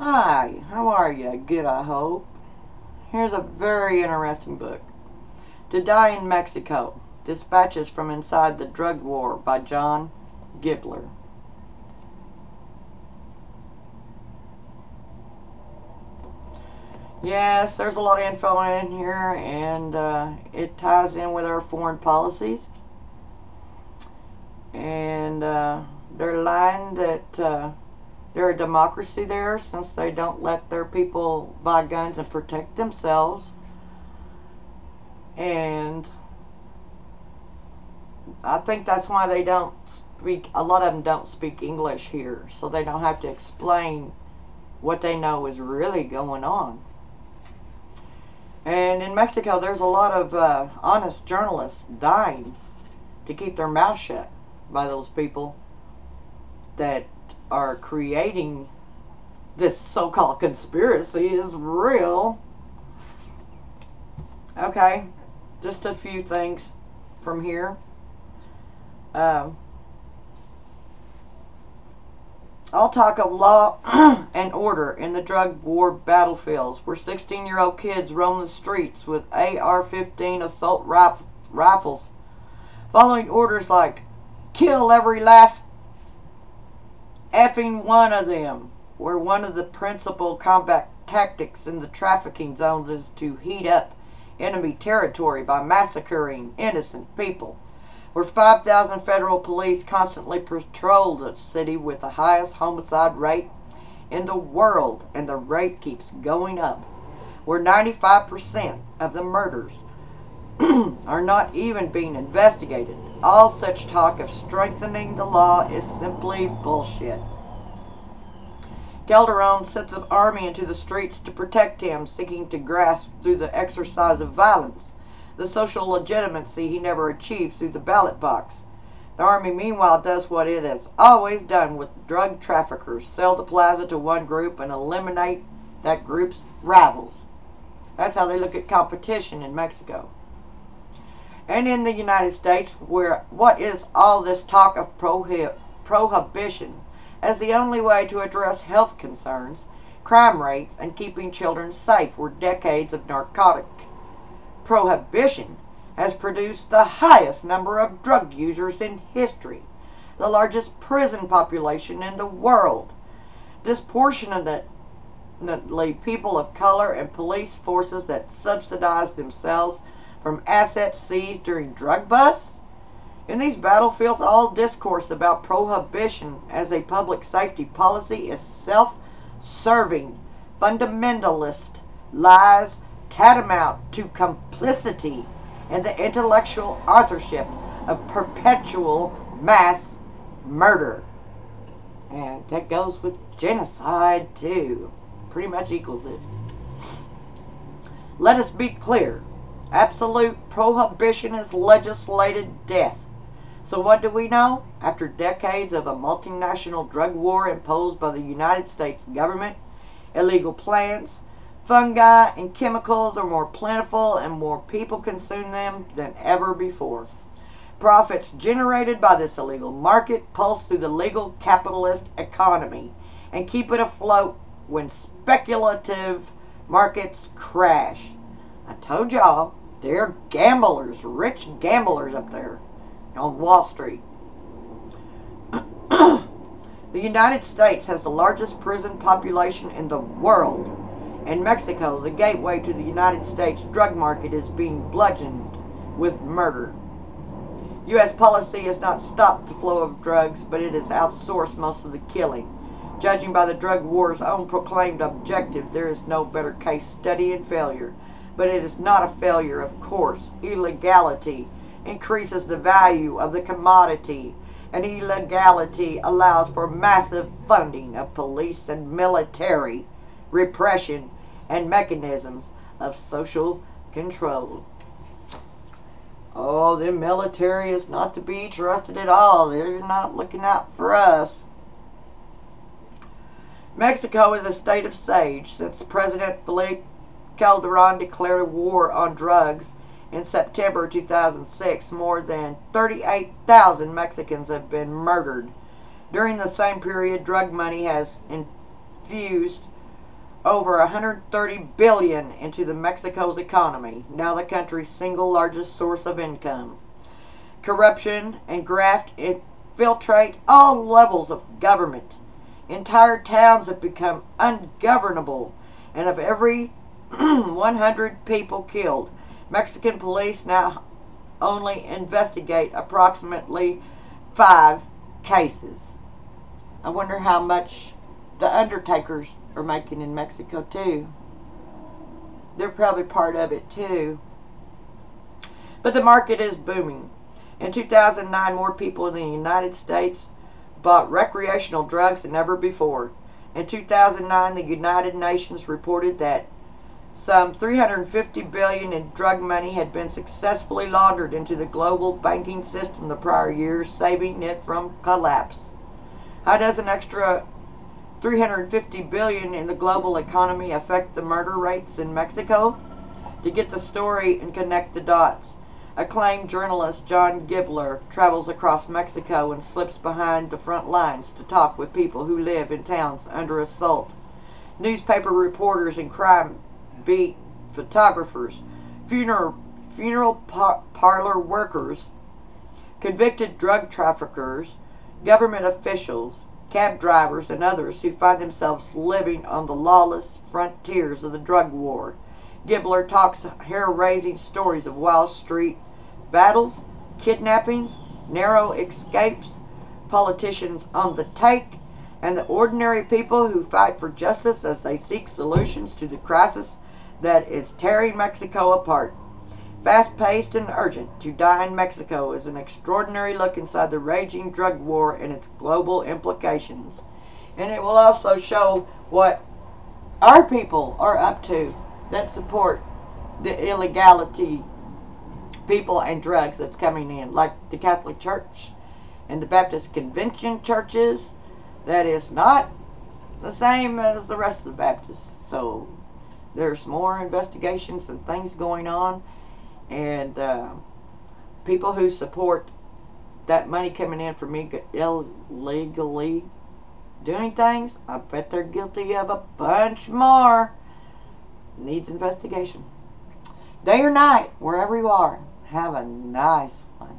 Hi, how are you? Good, I hope. Here's a very interesting book. To Die in Mexico Dispatches from Inside the Drug War by John Gibler. Yes, there's a lot of info in here, and uh, it ties in with our foreign policies. And uh, they're lying that uh, they're a democracy there since they don't let their people buy guns and protect themselves. And I think that's why they don't speak, a lot of them don't speak English here, so they don't have to explain what they know is really going on. And in Mexico, there's a lot of uh, honest journalists dying to keep their mouth shut by those people that are creating this so-called conspiracy is real. Okay, just a few things from here. Um, I'll talk of law and order in the drug war battlefields where 16 year old kids roam the streets with AR 15 assault rif rifles, following orders like kill every last effing one of them, where one of the principal combat tactics in the trafficking zones is to heat up enemy territory by massacring innocent people where 5,000 federal police constantly patrol the city with the highest homicide rate in the world, and the rate keeps going up, where 95% of the murders are not even being investigated. All such talk of strengthening the law is simply bullshit. Calderon sent the army into the streets to protect him, seeking to grasp through the exercise of violence the social legitimacy he never achieved through the ballot box. The Army, meanwhile, does what it has always done with drug traffickers sell the plaza to one group and eliminate that group's rivals. That's how they look at competition in Mexico. And in the United States, where what is all this talk of prohib prohibition as the only way to address health concerns, crime rates, and keeping children safe were decades of narcotic prohibition has produced the highest number of drug users in history, the largest prison population in the world. Disproportionately people of color and police forces that subsidize themselves from assets seized during drug busts. In these battlefields, all discourse about prohibition as a public safety policy is self-serving, fundamentalist lies tantamount to complicity in the intellectual authorship of perpetual mass murder. And that goes with genocide too. Pretty much equals it. Let us be clear. Absolute prohibition is legislated death. So what do we know? After decades of a multinational drug war imposed by the United States government, illegal plants, Fungi and chemicals are more plentiful and more people consume them than ever before. Profits generated by this illegal market pulse through the legal capitalist economy and keep it afloat when speculative markets crash. I told y'all, they're gamblers, rich gamblers up there on Wall Street. the United States has the largest prison population in the world in Mexico, the gateway to the United States drug market is being bludgeoned with murder. U.S. policy has not stopped the flow of drugs, but it has outsourced most of the killing. Judging by the drug war's own proclaimed objective, there is no better case study in failure. But it is not a failure, of course. Illegality increases the value of the commodity, and illegality allows for massive funding of police and military repression, and mechanisms of social control. Oh, the military is not to be trusted at all. They're not looking out for us. Mexico is a state of sage since President Felipe Calderon declared war on drugs in September 2006. More than 38,000 Mexicans have been murdered. During the same period, drug money has infused over 130 billion into the Mexico's economy, now the country's single largest source of income. Corruption and graft infiltrate all levels of government. Entire towns have become ungovernable, and of every 100 people killed, Mexican police now only investigate approximately five cases. I wonder how much the undertakers are making in Mexico too. They're probably part of it too. But the market is booming. In 2009, more people in the United States bought recreational drugs than ever before. In 2009, the United Nations reported that some 350 billion in drug money had been successfully laundered into the global banking system the prior year, saving it from collapse. How does an extra 350 billion in the global economy affect the murder rates in Mexico? To get the story and connect the dots, acclaimed journalist John Gibler travels across Mexico and slips behind the front lines to talk with people who live in towns under assault. Newspaper reporters and crime beat photographers, funeral, funeral par parlor workers, convicted drug traffickers, government officials, cab drivers, and others who find themselves living on the lawless frontiers of the drug war. Gibler talks hair-raising stories of Wall Street battles, kidnappings, narrow escapes, politicians on the take, and the ordinary people who fight for justice as they seek solutions to the crisis that is tearing Mexico apart. Fast paced and urgent, To Die in Mexico is an extraordinary look inside the raging drug war and its global implications. And it will also show what our people are up to that support the illegality people and drugs that's coming in, like the Catholic Church and the Baptist Convention churches. That is not the same as the rest of the Baptists. So there's more investigations and things going on and uh, people who support that money coming in for me illegally doing things, I bet they're guilty of a bunch more. Needs investigation. Day or night, wherever you are, have a nice one.